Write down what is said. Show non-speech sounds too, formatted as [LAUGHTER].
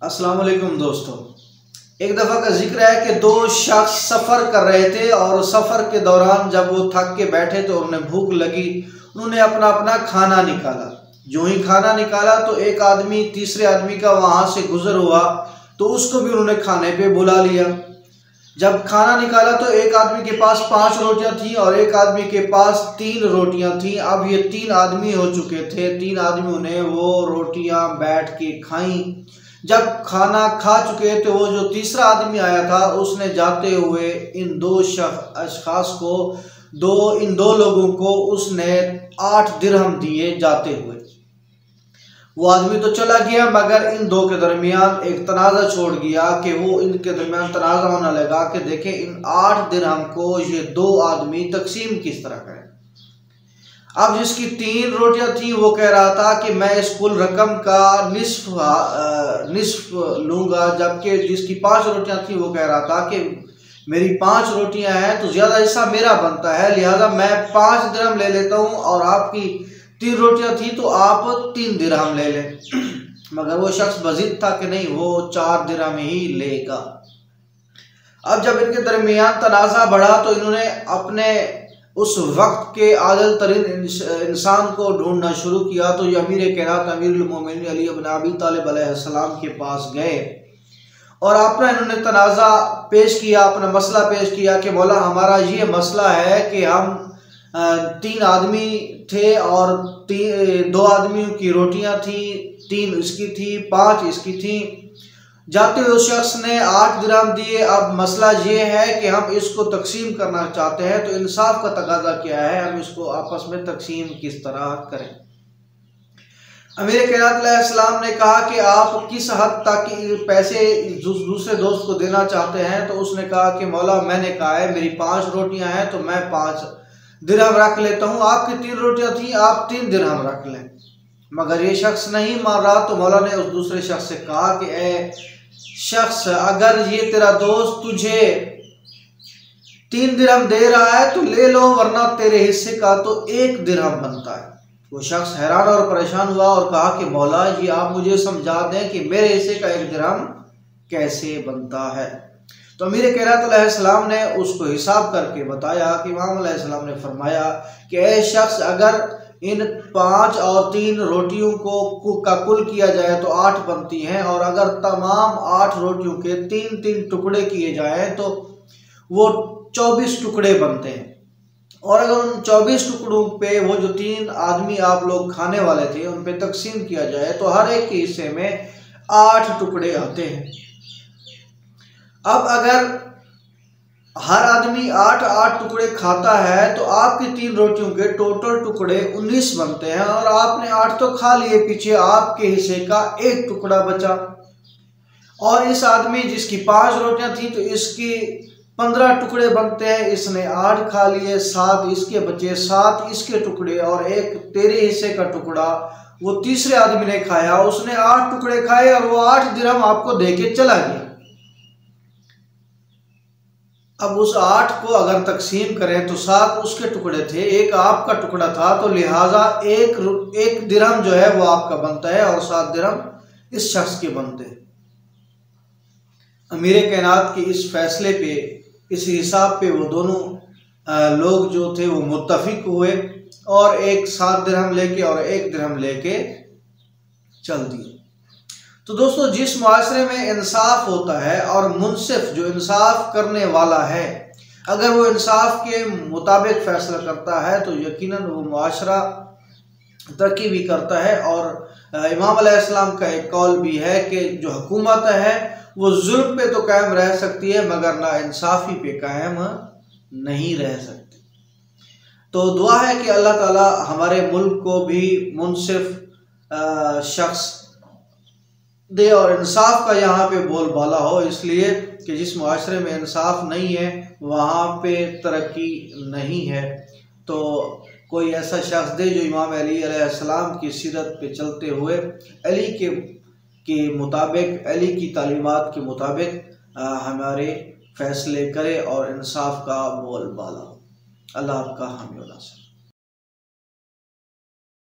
السلام علیکم دوستو۔ ایک دفعہ کا ذکر ہے کہ دو شخص سفر کر رہے تھے اور سفر کے دوران جب وہ تھک کے بیٹھے تو انہیں بھوک لگی۔ انہوں نے اپنا اپنا کھانا نکالا۔ جو ہی کھانا نکالا تو ایک آدمی، تیسرے آدمی کا وہاں سے گزر ہوا۔ تو اس کو بھی انہوں نے کھانے پہ بلا لیا۔ جب کھانا نکالا تو ایک آدمی کے پاس پانچ روٹیاں تھیں اور ایک آدمی کے پاس تین روٹیاں تھیں۔ اب یہ تین آدمی ہو چکے تھے۔ تین آدمیوں نے وہ روٹیاں بیٹھ کے کھائیں۔ جب کھانا کھا چکے تو وہ جو تیسرا آدمی آیا تھا، اس نے جاتے ہوئے ان دو شخص اشخاص کو، دو، ان دو لوگوں کو اس نے آٹھ درہم دیے جاتے ہوئے۔ وہ آدمی تو چلا گیا، مگر ان دو کے درمیان ایک تنازع چھوڑ گیا کہ وہ ان کے درمیان تنازع ہونا لگا کہ دیکھیں ان آٹھ درہم کو یہ دو آدمی تقسیم کس طرح کریں۔ اب جس کی تین روٹیاں تھیں وہ کہہ رہا تھا کہ میں اس کل رقم کا نصف نصف لوں گا، جبکہ جس کی پانچ روٹیاں تھیں وہ کہہ رہا تھا کہ میری پانچ روٹیاں ہیں تو زیادہ حصہ میرا بنتا ہے، لہذا میں پانچ درہم لے لیتا ہوں اور آپ کی تین روٹیاں تھیں تو آپ تین درہم لے لیں۔ [CLEARS THROAT] مگر وہ شخص بزید تھا کہ نہیں، وہ چار درہم ہی لے گا۔ اب جب ان کے درمیان تنازع بڑھا تو انہوں نے اپنے اس وقت کے عادل ترین انسان کو ڈھونڈنا شروع کیا تو یہ امیر کہرات امیر المومن علی ابن عبی طالب علیہ السلام کے پاس گئے۔ اور اپنا انہوں نے تنازع پیش کیا، اپنا مسئلہ پیش کیا کہ مولا ہمارا یہ مسئلہ ہے کہ ہم تین آدمی تھے اور دو آدمیوں کی روٹیاں تھیں، تین اس کی تھی پانچ اس کی تھیں۔ جاتے ہوئے اس شخص نے آٹھ درام دیے، اب مسئلہ یہ ہے کہ ہم اس کو تقسیم کرنا چاہتے ہیں تو انصاف کا تقاضا کیا ہے؟ ہم اس کو آپس میں تقسیم کس طرح کریں؟ امیر کیرات علیہ السلام نے کہا کہ آپ کس حد تک پیسے دوسرے دوست کو دینا چاہتے ہیں؟ تو اس نے کہا کہ مولا، میں نے کہا ہے، میری پانچ روٹیاں ہیں تو میں پانچ درہم رکھ لیتا ہوں۔ آپ کی تین روٹیاں تھیں، آپ تین درہم رکھ لیں۔ مگر یہ شخص نہیں مار رہا تو مولا نے اس دوسرے شخص سے کہا کہ اے شخص، اگر یہ تیرا دوست تجھے تین درہم دے رہا ہے تو لے لو، ورنہ تیرے حصے کا تو ایک درہم بنتا ہے۔ وہ شخص حیران اور پریشان ہوا اور کہا کہ مولا یہ آپ مجھے سمجھا دیں کہ میرے حصے کا ایک درہم کیسے بنتا ہے؟ تو امیر کیرات علیہ السلام نے اس کو حساب کر کے بتایا کہ امام علیہ السلام نے فرمایا کہ اے شخص، اگر ان پانچ اور تین روٹیوں کو کا کل کیا جائے تو آٹھ بنتی ہیں، اور اگر تمام آٹھ روٹیوں کے تین تین ٹکڑے کیے جائیں تو وہ چوبیس ٹکڑے بنتے ہیں۔ اور اگر ان چوبیس ٹکڑوں پہ وہ جو تین آدمی آپ لوگ کھانے والے تھے، ان پہ تقسیم کیا جائے تو ہر ایک کے حصے میں آٹھ ٹکڑے آتے ہیں۔ اب اگر ہر آدمی آٹھ آٹھ ٹکڑے کھاتا ہے تو آپ کی تین روٹیوں کے ٹوٹل ٹکڑے انیس بنتے ہیں اور آپ نے آٹھ تو کھا لیے، پیچھے آپ کے حصے کا ایک ٹکڑا بچا۔ اور اس آدمی جس کی پانچ روٹیاں تھیں تو اس کی پندرہ ٹکڑے بنتے ہیں، اس نے آٹھ کھا لیے، سات اس کے بچے، سات اس کے ٹکڑے اور ایک تیرے حصے کا ٹکڑا۔ وہ تیسرے آدمی نے کھایا، اس نے آٹھ ٹکڑے کھائے اور وہ آٹھ درہم آپ کو دے کے چلا گیا۔ اب اس آٹھ کو اگر تقسیم کریں تو سات اس کے ٹکڑے تھے، ایک آپ کا ٹکڑا تھا، تو لہٰذا ایک ایک درہم جو ہے وہ آپ کا بنتا ہے اور سات درہم اس شخص کے بنتے امیر کائنات کے اس فیصلے پہ، اس حساب پہ وہ دونوں لوگ جو تھے وہ متفق ہوئے اور ایک سات درہم لے کے اور ایک درہم لے کے چل دیے۔ تو دوستو، جس معاشرے میں انصاف ہوتا ہے اور منصف جو انصاف کرنے والا ہے، اگر وہ انصاف کے مطابق فیصلہ کرتا ہے، تو یقیناً وہ معاشرہ ترقی بھی کرتا ہے۔ اور امام علیہ السلام کا ایک قول بھی ہے کہ جو حکومت ہے، وہ ظلم پہ تو قائم رہ سکتی ہے، مگر نا انصافی پہ قائم نہیں رہ سکتی۔ تو دعا ہے کہ اللہ تعالی ہمارے ملک کو بھی منصف شخص دے اور انصاف کا یہاں پہ بول بالا ہو، اس لیے کہ جس معاشرے میں انصاف نہیں ہے، وہاں پہ ترقی نہیں ہے۔ تو کوئی ایسا شخص دے جو امام علی علیہ السلام کی سیرت پہ چلتے ہوئے، علی کے کے مطابق، علی کی تعلیمات کے مطابق ہمارے فیصلے کرے اور انصاف کا بول بالا ہو۔ اللہ آپ کا حامی اللہ سے